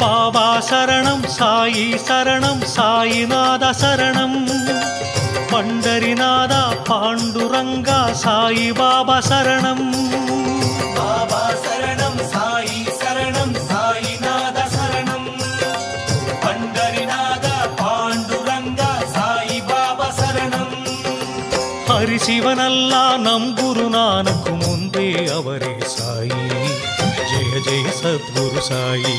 பாபா சரணம் சாயி சரணம் சாயிநாத சரணம். பண்டரிநாதா பாண்டுரங்கா சாயி பாபா சரணம். பாபா சரணம் சாயி சரணம் சாயிநாத சரணம். பண்டரிநாத பாண்டுரங்கா சாயி பாபா சரணம். ஹரிசிவனல்லா நம் குருநானக்கு முன்பே அவரே சாயி. ஜெய ஜெய சத்குரு சாயி.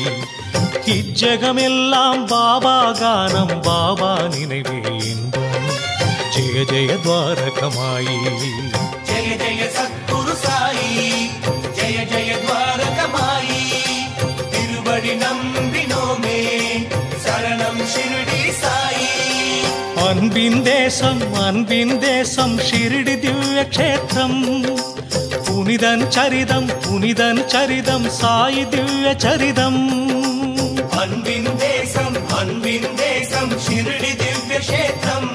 இஜகமெல்லாம் பாபா கானம் பாபா நினைவே இன்பம். ஜெய ஜெய துவாரகமாயி. ஜெய ஜெய சத்குரு சாயி. ஜெய ஜெய துவாரகமாயி. திருவடி நம்பினோமே சரணம் ஷிரடி சாயி. அன்பின் தேசம் அன்பின் தேசம் ஷிரடி திவ்ய க்ஷேத்திரம் புனிதன் சரிதம் புனிதன் சரிதம் சாயி திவ்ய சரிதம் அன்பின் தேசம் அன்பின் தேசம் ஷிரடி திவ்ய கஷேத்திரம்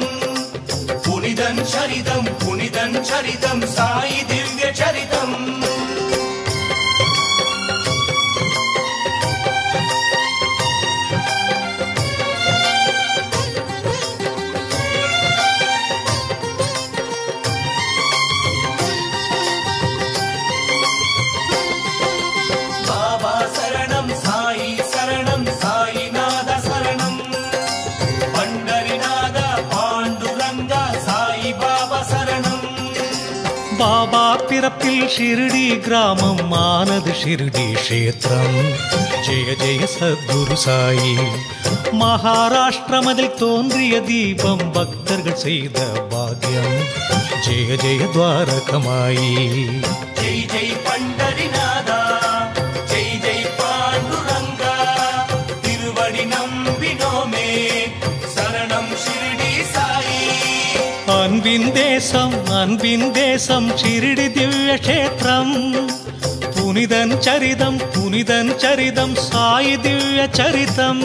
புனிதன் சரிதம் புனிதன் சரிதம் சாயி பிறப்பில் ஷிருடி கிராமம் ஆனது ஷிருடி க்ஷேத்திரம். ஜெய ஜெய சத்குரு சாயி. மகாராஷ்டிரமதில் தோன்றிய தீபம் பக்தர்கள் செய்த பாக்கியம். ஜெய ஜெய துவாரகமாயி. அன்பின் தேசம் அன்பின் தேசம் சிறிடி திவ்ய கஷேத்திரம். புனிதன் சரிதம் புனிதன் சரிதம் சாயி திவ்ய சரிதம்.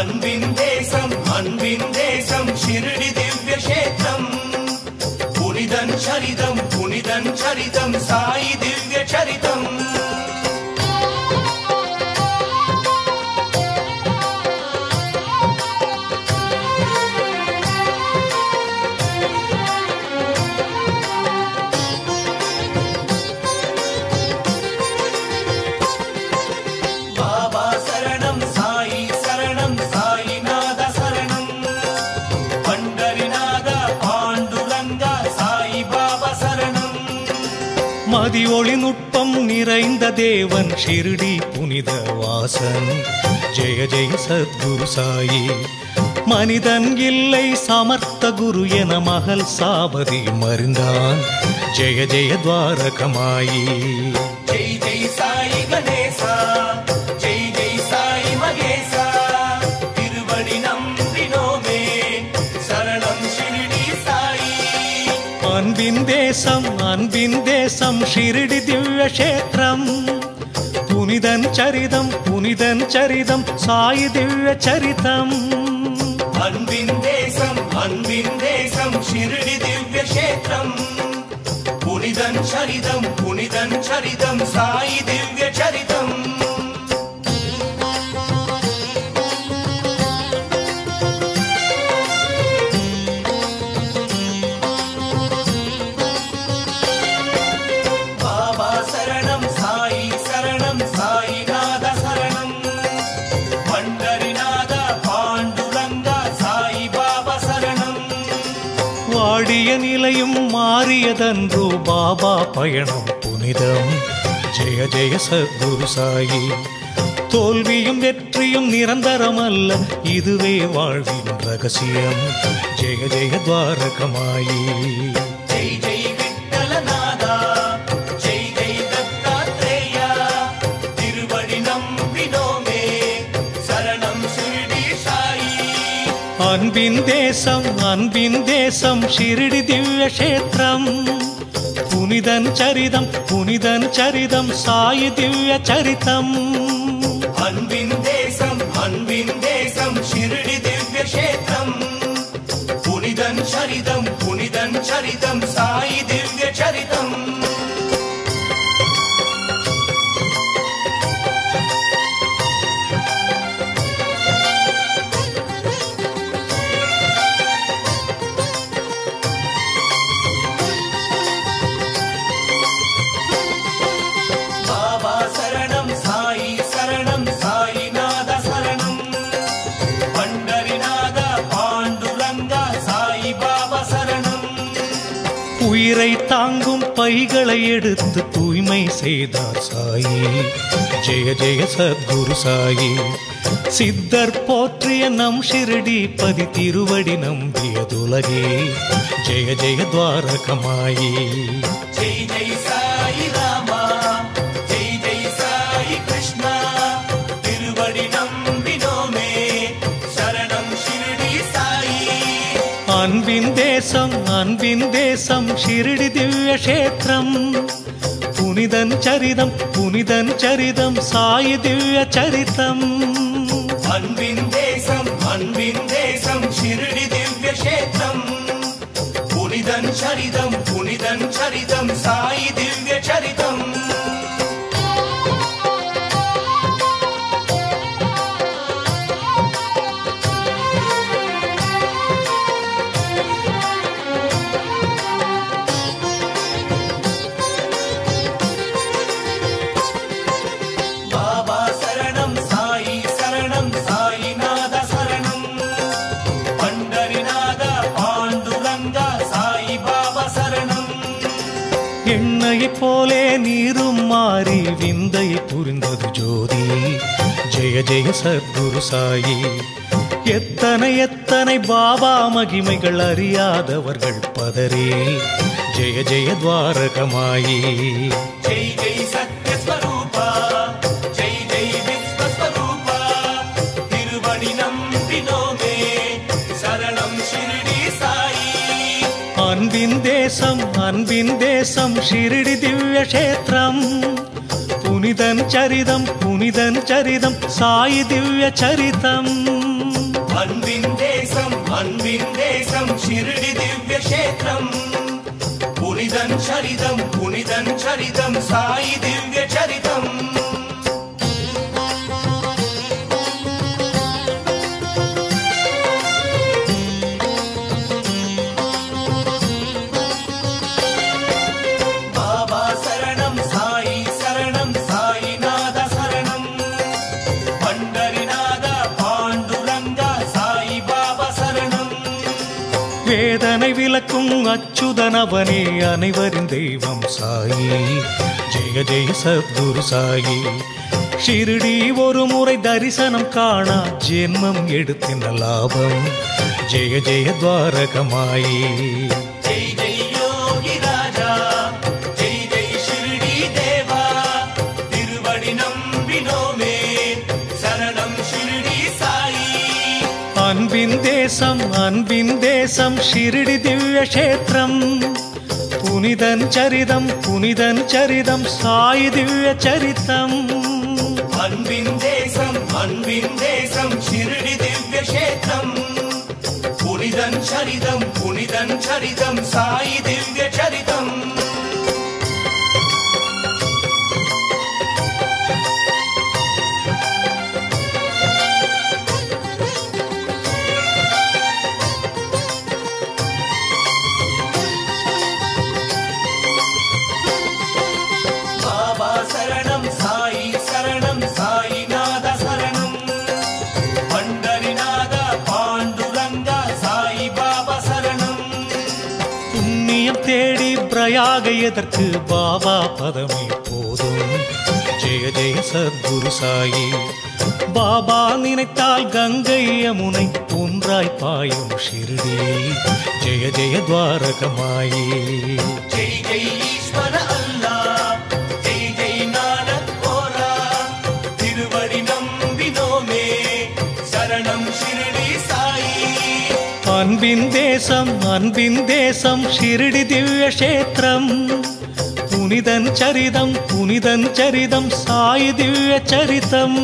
அன்பின் தேசம் அன்பின் தேசம் ஷிரடி திவ்ய கஷேத்திரம். புனிதன் சரிதம் புனிதன் சரிதம் சாயி திவ்ய சரிதம். ஆதி ஒளி நுட்பம் நிறைந்த தேவன் ஷிருடி புனித வாசன். ஜெய ஜெய சத்குரு சாயி. மனிதன் இல்லை சமர்த்த குரு என மகள் சாபதி மறிந்தான் ஜெய ஜெய துவாரகமாயி. ஷிரடி திவ்ய க்ஷேத்திரம் புனிதன் சரிதம் புனிதன் சரிதம் சாயி திவ்ய சரிதம் அன்பின் தேசம் அன்பின் தேசம் ஷிரடி திவ்ய கஷேத்திரம் புனிதன் சரிதம் புனிதன் சரிதம் சாயி திவ்ய சரிதம் வாடிய நிலையும் மாறியதன்று பாபா பயணம் புனிதம். ஜெய ஜெய சத்குரு சாயி. தோல்வியும் வெற்றியும் நிரந்தரமல்ல இதுவே வாழ்வின் ரகசியம். ஜெய ஜெய துவாரகமாயி. அன்பின் தேசம் அன்பின் தேசம் ஷிரடி திவ்ய கஷேத்திரம். புனிதன் சரிதம் புனிதன் சரிதம் சாயி திவ்ய சரிதம். அன்பின் பைகளை எடுத்து தூய்மை செய்தார் சாயி. ஜெய ஜெய சத்குரு சாயி. சித்தர் போற்றிய நம் ஷிரடி பதி திருவடி நம்பியதுலகே. ஜெய ஜெய துவாரகமாயி. அன்பின் தேசம் ஷிரடி திவ்ய கஷேத்திரம். புனிதன் சரிதம் புனிதன் சரிதம் சாயி திவ்ய சரித்தம் ஜெய ஜெய சத்குரு சாயி. எத்தனை எத்தனை பாபா மகிமைகள் அறியாதவர்கள் பதறே. ஜெய ஜெய துவாரகமாயி. ஜெய் ஜெய் சத்யஸ்வரூபா. ஜெய் ஜெய் விஸ்வஸ்வரூபா. திருவடி நம்பினோமே. சரணம் ஷிரடி சாயி. அன்பின் தேசம் அன்பின் தேசம் ஷிரடி திவ்ய கஷேத்திரம் चरितं पुन चरितं सायि दिव्यचरितं दिव्यक्षेत्रम् पुनिदं चरितं पुनिधन् चरितं साई दिव्यचरितम् விலக்கும் அச்சுதனவனே அனைவரின் தெய்வம் சாயி. ஜெய ஜெய சத்குரு சாயி. ஷிரடி ஒரு முறை தரிசனம் காண ஜென்மம் எடுத்தின லாபம். ஜெய ஜெய துவாரகமாயே. தேசம் அன்பின் தேசம் ஷிரடி திவ்ய கஷேத்திரம் புனிதன் சரிதம் புனிதன் சரிதம் சாயி திவ்ய சரித்தம் அன்பின் தேசம் அன்பின் தேசம் ஷிரடி திவ்ய கஷேத்திரம் புனிதன் சரிதம் புனிதன் சரிதம் சாய் திவ்ய சரிதம் எதற்கு பாபா பதமே போதும். ஜெய ஜெய சத்குரு சாயி. பாபா நினைத்தால் கங்கை யமுனை ஒன்றாய் பாயும் ஷிரடி. ஜெய ஜெய துவாரகமாயி. ஜெய் ஜெய் ஈஸ்வர அல்லா. ஜெய் ஜெய் நானக் திருவடி நம்பினோமே சரணம் ஷிரடி சாயி. அன்பின் தேசம் அன்பின் தேசம் ஷிரடி திவ்ய கஷேத்திரம். புனிதன் சரிதம் புனிதன் சரிதம் சாயி திவ்ய சரிதம்.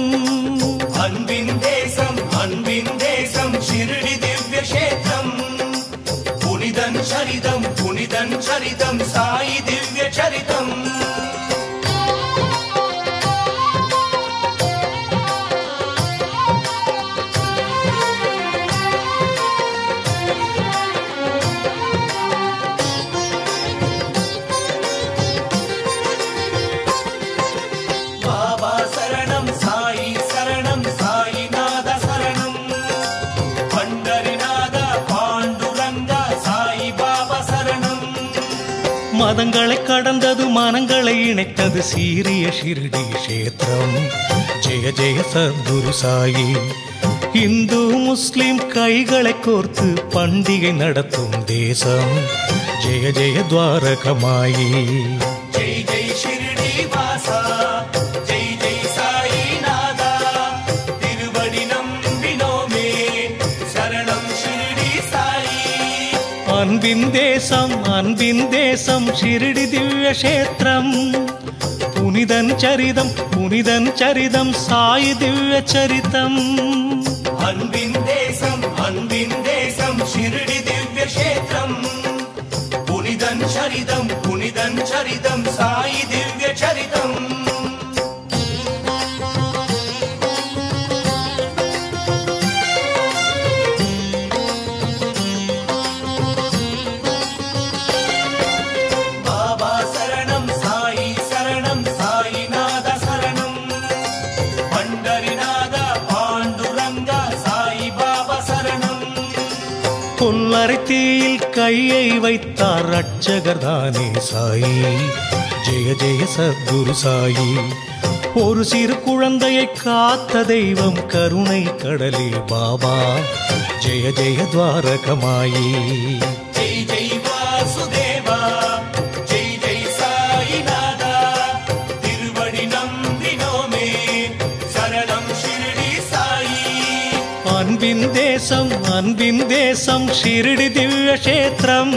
இணைத்தது சீரிய ஷிரடி கஷேத்திரம். ஜெய ஜெய சத்குரு சாயி. இந்து முஸ்லிம் கைகளை கோர்த்து பண்டிகை நடத்தும் தேசம். ஜெய ஜெய துவாரகமாயி. ஜெய் ஜெய் ஷிரடி வாசா. அன்பின் தேசம் அன்பின் தேசம் ஷிரடி திவ்ய கஷேத்திரம். புனிதன் சரிதம் புனிதன் சரிதம் சாயி திவ்ய சரித்தம் அன்பின் தேசம் அன்பின் தேசம் ஷிரடி திவ்ய கஷேத்திரம். புனிதன் சரிதம் புனிதன் சரிதம் சாயி திவ்ய சரிதம். கையை வைத்தார் ரட்சகர் தானே சாயி. ஜெய ஜெய சத்குரு சாயி. ஒரு சிறு குழந்தையை காத்த தெய்வம் கருணை கடலே பாபா. ஜெய ஜெய துவாரகமாயி. அன்பின் தேசம் ஷிரடி திவ்ய கஷேத்திரம்.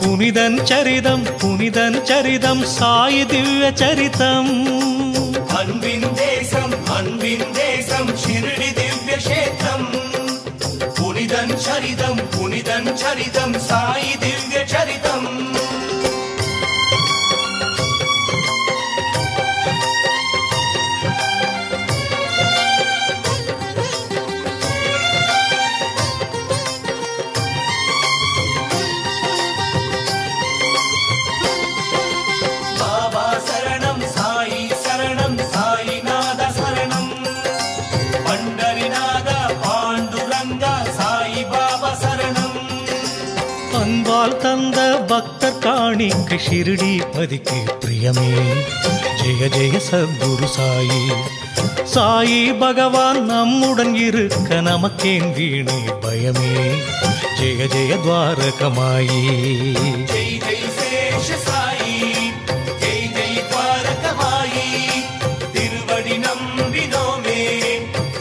புனிதன் சரிதம் புனிதன் சரிதம் சாயி திவ்ய சரிதம். அன்பின் தேசம் அன்பின் தேசம் ஷிரடி திவ்ய கஷேத்திரம். புனிதன் சரிதம் புனிதன் சரிதம் சாயி ஷிரடி பதிக்கு பிரியமே. ஜெய ஜெய சத்குரு சாயி. சாயி பகவான் நம்முடன் இருக்க நமக்கேன் வீணே பயமே. ஜெய ஜெய துவாரகமாயி. ஜெய் ஜெய் சேஷ சாயி. ஜெய் ஜெய் துவாரகமாயி. திருவடி நம்பினோமே.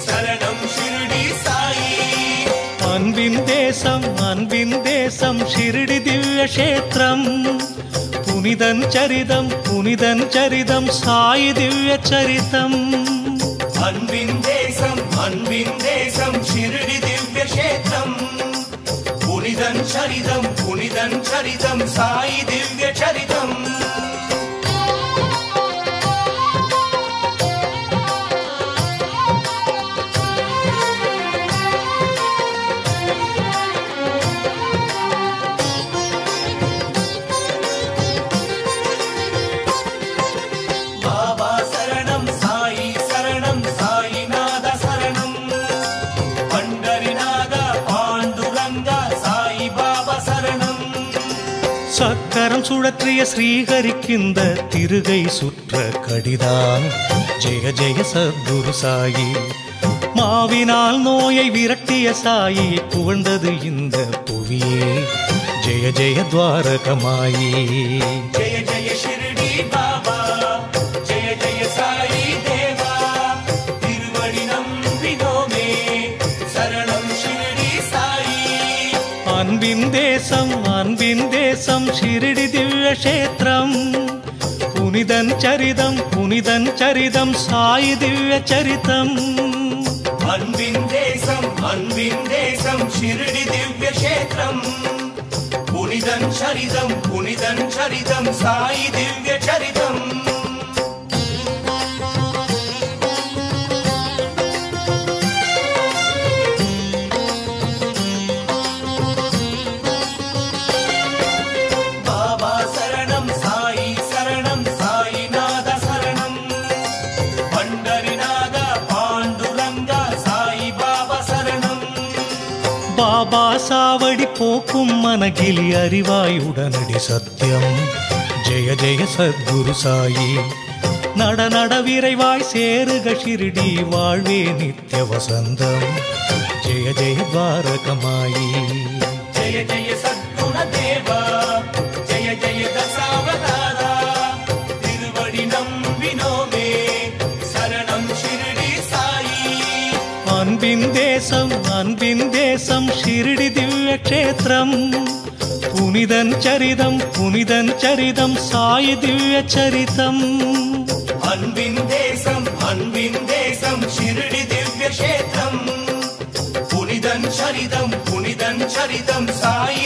சரணம் ஷிரடி சாயி. அன்பின் தேசம் அன்பின் தேசம் ஷிரடி திவ்ய கஷேத்திரம். புனிதன் சரிதம் புனிதன் சரிதம் சாய் திவ்ய சரிதம். அன்பின் தேசம் அன்பின் தேசம் ஷிரடி திவ்ய கஷேத்திரம் புனிதன் சரிதம் புனிதன் சரிதம் சாயி திவ்ய சரிதம். சுழற்றிய ஸ்ரீஹரிக்கிந்த திருகை சுற்ற கடிதான் ஜெய ஜெய சத்குரு சாயி. மாவினால் நோயை விரட்டிய சாயி புகழ்ந்தது இந்த புவியே. ஜெய ஜெய துவாரகமாயி. ஜெய ஜெய ஷிரடி பாபா. ஜெய ஜெய சாயி தேவா. திருவடி நம்பினோமே சரணம் ஷிரடி சாயி. அன்பின் தேசம் அன்பின் தேசம் ஷிரடி क्षेत्रम् पुनिधन् चरितं साई चरितं सायि दिव्यचरितम् अन्विन् देशम् अन्विन् क्षेत्रं शिरडि दिव्यक्षेत्रम् पुनिधन चरितं पुनिदन् चरितं सायि दिव्यचरितम् பாசாவடி போக்கும் மனகிலி அறிவாய் உடனடி சத்தியம். ஜெய ஜெய சத்குரு சாயி. நட நட விரைவாய் சேருக ஷிரிடி வாழ்வே நித்ய வசந்தம். ஜெய ஜெய துவாரகமாயி. ஜெய ஜெய ஷிரிடி திவ்ய க்ஷேத்திரம் புனிதன் சரிதம் புனிதன் சரிதம் சாயி திவ்ய சரிதம். அன்பின் தேசம் அன்பின் தேசம் ஷிரடி திவ்ய கஷேத்திரம் புனிதன் சரிதம் புனிதன் சரிதம் சாயி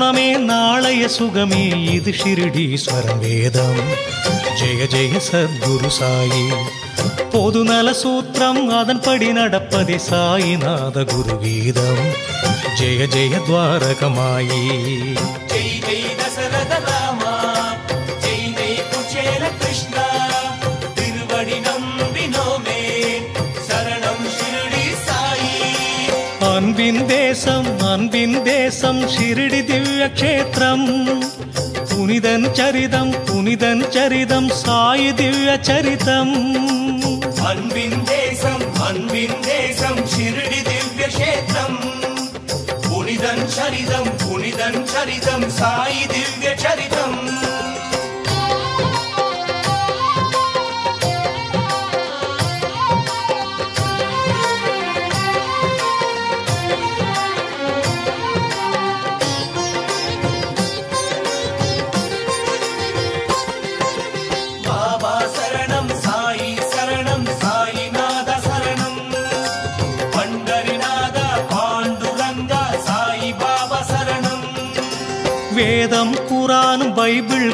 குணமே நாளைய சுகமே இது ஷிரிடீஸ்வரன் வேதம். ஜெய ஜெய சத்குரு சாயி. பொது நல சூத்திரம் அதன்படி நடப்பதே சாயிநாத குரு கீதம் ஜெய ஜெய துவாரகமாயி. தேசம் ஷிரிடி திவ்ய கஷேத்திரம். புனிதன் சரிதம் புனிதன் சரிதம் சாயி திவ்ய சரிதம். அன்பின் தேசம் அன்பின் தேசம் ஷிரடி திவ்ய கஷேத்திரம். புனிதன் சரிதம் புனிதன் சரிதம் சாயி திவ்ய சரிதம்.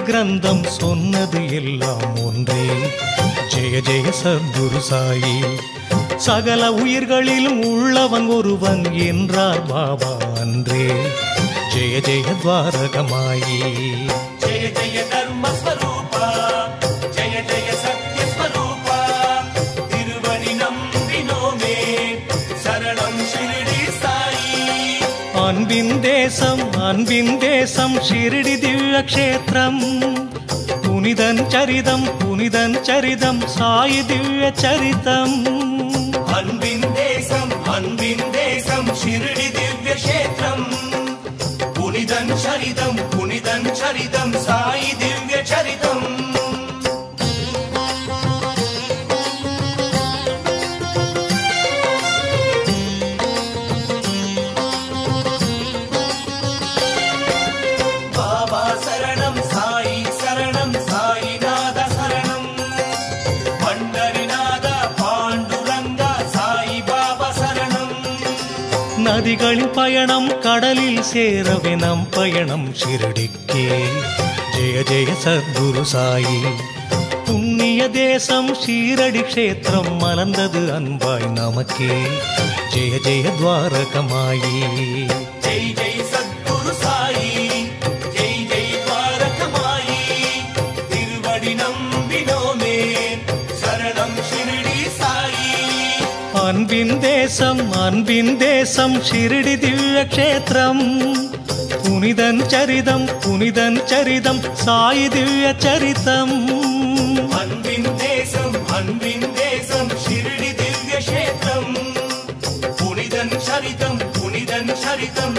கிரந்தம் சொன்னது எல்லாம் ஒன்றே. ஜெய ஜெய சத்குரு சாயி. சகல உயிர்களிலும் உள்ளவன் ஒருவன் என்றார் பாபா அன்றே. ஜெய ஜெய துவாரகமாயே. அன்பின் தேசம் அன்பின் தேசம் ஷிரடி திவ்ய க்ஷேத்திரம் புனிதன் சரிதம் புனிதன் சரிதம் சாயி திவ்ய சரிதம். அன்பின் தேசம் அன்பின் தேசம் ஷிரடி திவ்ய கஷேத்திரம் புனிதன் சரிதம் புனிதன் சரிதம் சாயி திவ்ய பயணம் கடலில் சேரவே நம் பயணம் ஷிரடிக்கே ஜெய ஜெய சத்குரு சாயி. புண்ணிய தேசம் ஷீரடி க்ஷேத்திரம் மலர்ந்தது அன்பாய் நமக்கே. ஜெய ஜெய துவாரகமாயே. தேசம் அன்பின் தேசம் ஷிரிடி திவ்ய கஷேத்திரம் புனிதன் சரிதம் புனிதன் சரிதம் சாயி திவ்ய சரிதம் அன்பின் தேசம் அன்பின் தேசம் ஷிரடி திவ்ய கஷேத்திரம் புனிதன் சரிதம் புனிதன் சரிதம்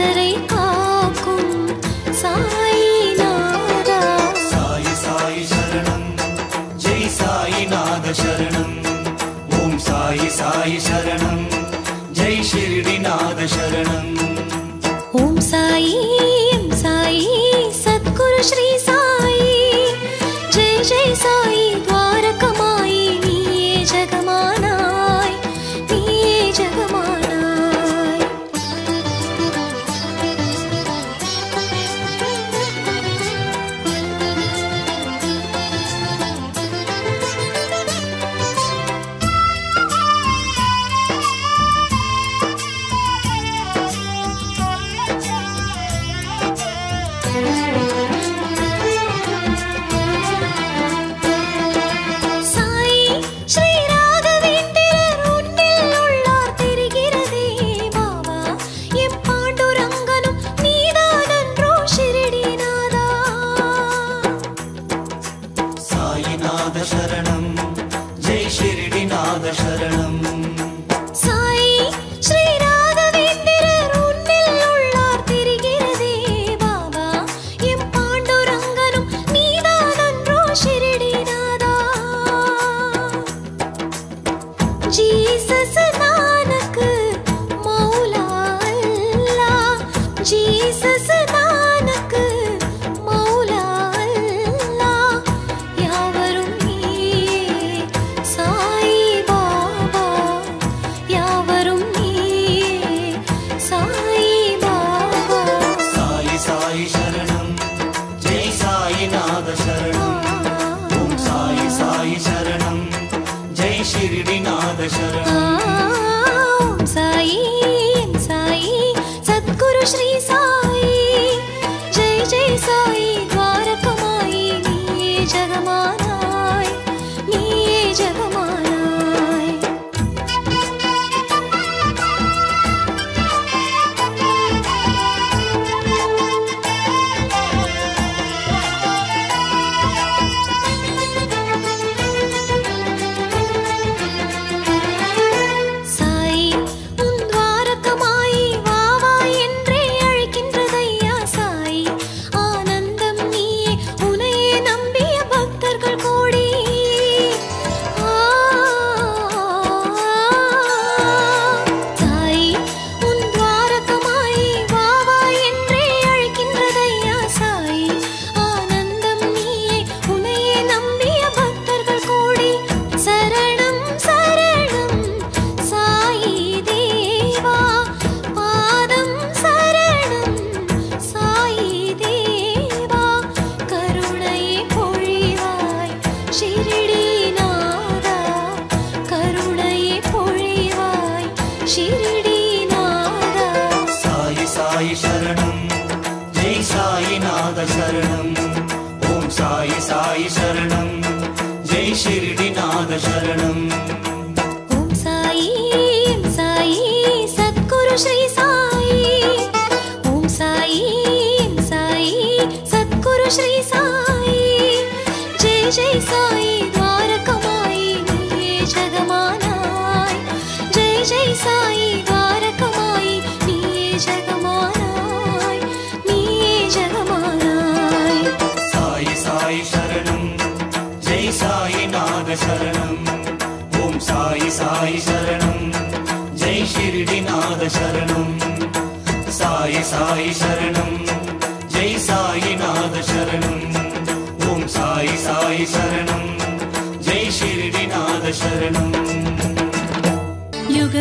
கர்த்தரை காக்கும் சாயிநாதா சாயி சாயி சரணம். ஜெய் சாயிநாத சரணம். ஓம் சாயி சாயி சரணம். ஜெய் ஷிர்டிநாத சரணம். ஓம் சாயி சாயி சரணம் ஜெய் ஷிர்டிநாத சரணம் யுக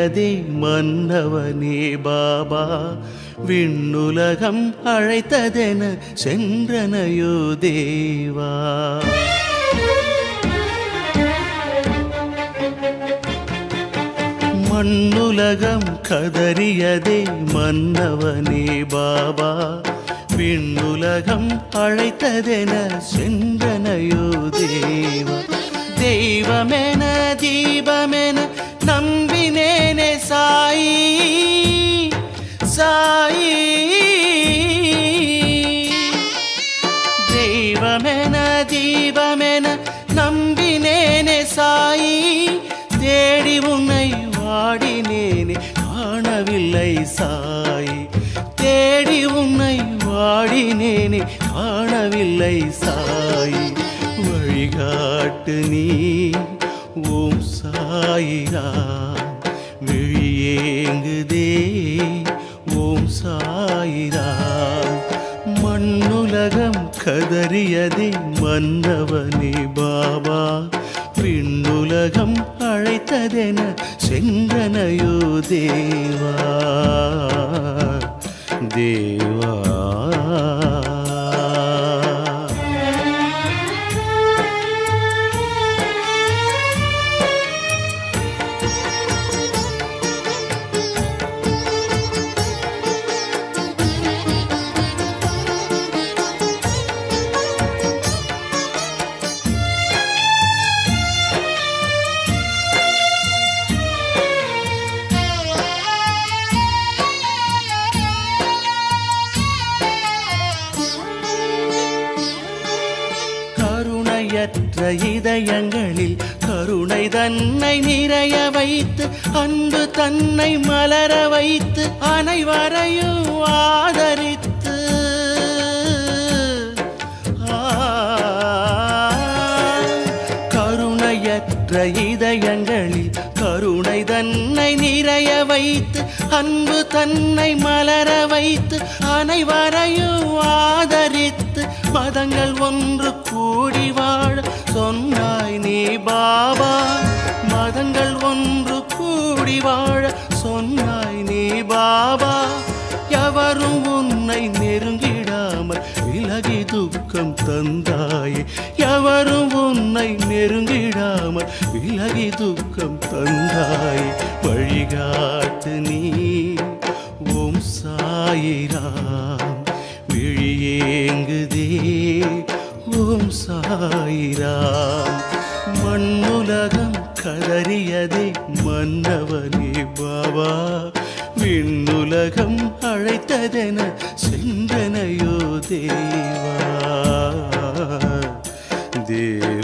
கதறியதே மன்னவனே பாபா விண்ணுலகம் அழைத்ததென சென்றனையோ தேவா. மண்ணுலகம் கதறியதே மன்னவனே பாபா விண்ணுலகம் அழைத்ததென சென்றனையோ தேவா. தெய்வமென தீபமென நம் சாயி சாயி. தெய்வமென தீபமென நம்பினேனே சாயி. தேடி உன்னை வாடினேனே காணவில்லை சாயி. தேடி உன்னை வாடினேனே காணவில்லை சாயி. வழிகாட்டு நீ ஓம் சாயிரா. இயங்குதே ஓம் சாயிரா மண்ணுலகம் கதறியதே மன்னவனே பாபா. பின்னுலகம் அழைத்ததென செங்கனையோ தேவா. தேவா. கருணை தன்னை நிறைய வைத்து அன்பு தன்னை மலர வைத்து அனைவரையும் ஆதரித்து. கருணையற்ற இதயங்களில் கருணை தன்னை நிறைய வைத்து அன்பு தன்னை மலர வைத்து அனைவரையும் ஆதரித்து மதங்கள் ஒன்று கூடி வாழ சொன்னாய் நீ பாபா. மதங்கள் ஒன்று கூடி வாழ சொன்னாய் நீ பாபா. எவரும் உன்னை நெருங்கிடாமல் விலகி துக்கம் தந்தாயே. எவரும் உன்னை நெருங்கிடாமல் விலகி துக்கம் தந்தாய். வழிகாட்டு நீ ஓம் சாயிராம். விழியேங்குதே ஓம் சாயிராம். மண்ணுலகம் கதறியதே மன்னவனே பாபா. விண்ணுலகம் அழைத்ததென சென்றனையோ தேவா. தேவ.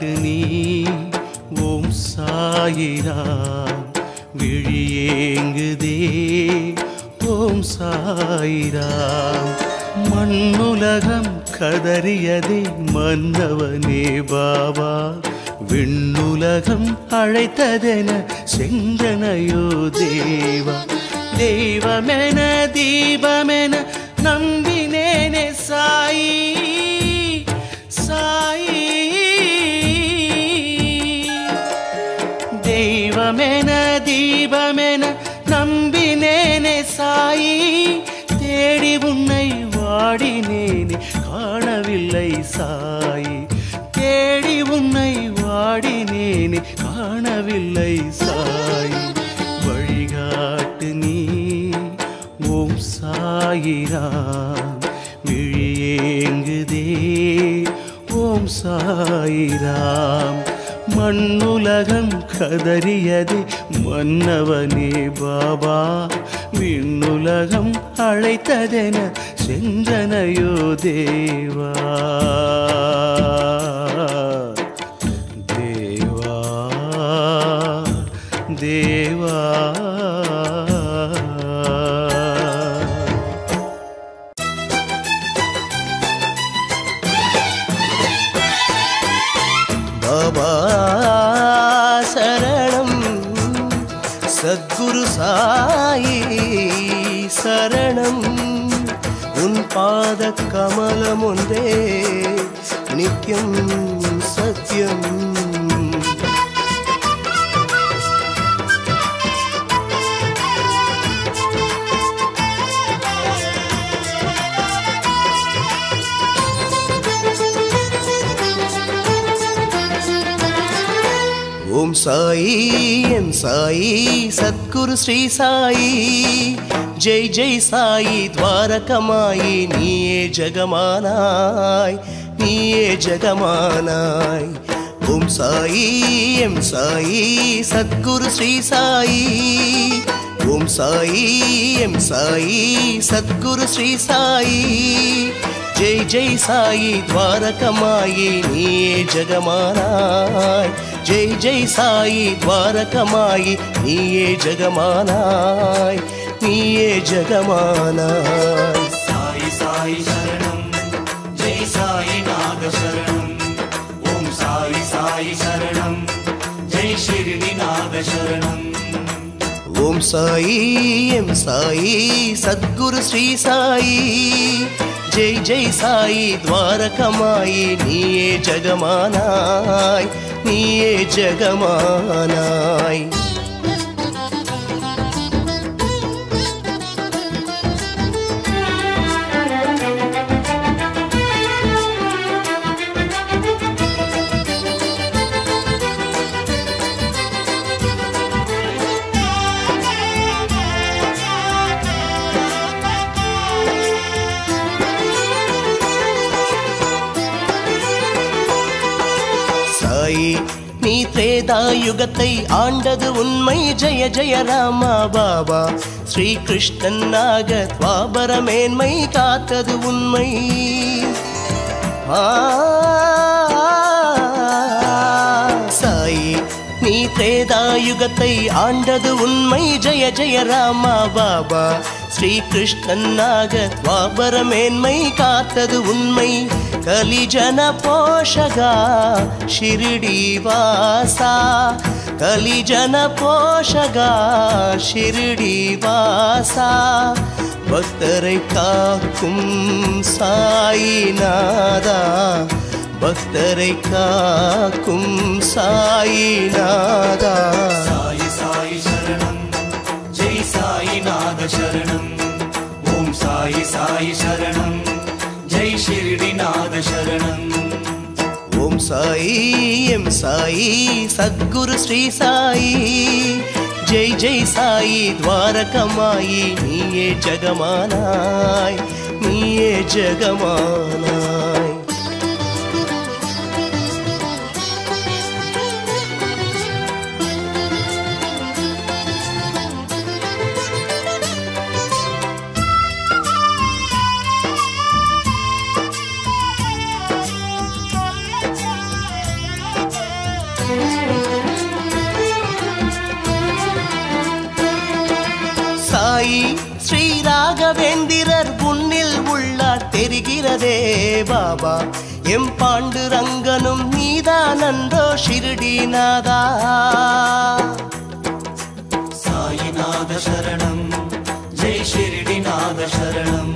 பாட்டு நீ ஓம் சாயிரா விழியேங்குதே. ஓம் சாயிரா மண்ணுலகம் கதறியதே மன்னவனே பாபா. விண்ணுலகம் அழைத்ததென செங்கனையோ தேவா. தெய்வமென தீபமென நம்பினேனே சாயி. வாடினேனே காணவில்லை சாயி. தேடி உன்னை வாடினேனே காணவில்லை சாயி. வழிகாட்டு நீ ஓம் சாயிராம் விழியேங்குதே ஓம் சாயிராம் மண்ணுலகம் கதறியது மன்னவனே பாபா. விண்ணுலகம் அழைத்ததென செஞ்சனையோ தேவா தேவா தேவா பாத கமலம் ஒன்றே நித்யம் சத்யம். ஓம் சாயி என் சாயி சத்குரு ஸ்ரீ சாயி. ஜெய் ஜெய் சாயி துவாரகமாயி நீயே ஜெகமானாய் நீயே ஜெகமானாய் ஓம் சாயி எம் சாயி சத்குரு ஸ்ரீ சாயி ஓம் சாயி எம் சாயி சத்குரு ஸ்ரீ சாயி ஜெய் ஜெய் சாயி துவாரகமாயி நீயே ஜெகமானாய் ஜெய் ஜெய் சாயி துவாரகமாயி நீயே ஜெகமானாய் நீயே ஜெகமானாய். சாயி சாயி சரணம். ஜெய் சாயி நாக சரணம் ஓம் சாயி சாயி சரணம். ஜெய் ஷிர்டி நாக சரணம் ஓம் சாயி எம் சாயி சத்குரு ஸ்ரீ சாயி. ஜெய் ஜெய் சாயி துவாரகமாயி நீயே ஜெகமானாய் நீயே ஜெகமானாய். திரேதாயுகத்தை ஆண்டது உண்மை. ஜெய ஜெய ராமா பாபா. ஸ்ரீ கிருஷ்ணனாக துவாபர மேன்மை காத்தது உண்மை. ஆ, சாயி நீ திரேதாயுகத்தை ஆண்டது உண்மை. ஜெய ஜெய ராமா பாபா. ஸ்ரீ கிருஷ்ணனாக துவாபர மேன்மை காத்தது உண்மை. கலிஜன போஷகா ஷிரிடி வாசா. கலிஜன போஷகா ஷிரிடி வாசா. பக்தரை காக்கும் சாயிநாதா. பக்தரை காக்கும் சாயிநாதா. சாயி சாயி சரணம் ஜெய் சாயிநாத சரணம் ஓம் சாயி சாயி சரணம். ஜெய் ஷிரடிநாத சரணம். ஓம் சாயி எம் சாயி சத்குரு ஸ்ரீ சாயி. ஜெய் ஜெய் சாயி துவாரகமாயி நீயே ஜகமானாய் நீயே ஜகமானாய். தெரிகிறதே பாபா. எம் பாண்டு ரங்கனும் நீதானந்தோ ஷிருடிநாதா சாயிநாத சரணம். ஜெய் ஷிரடிநாத சரணம்.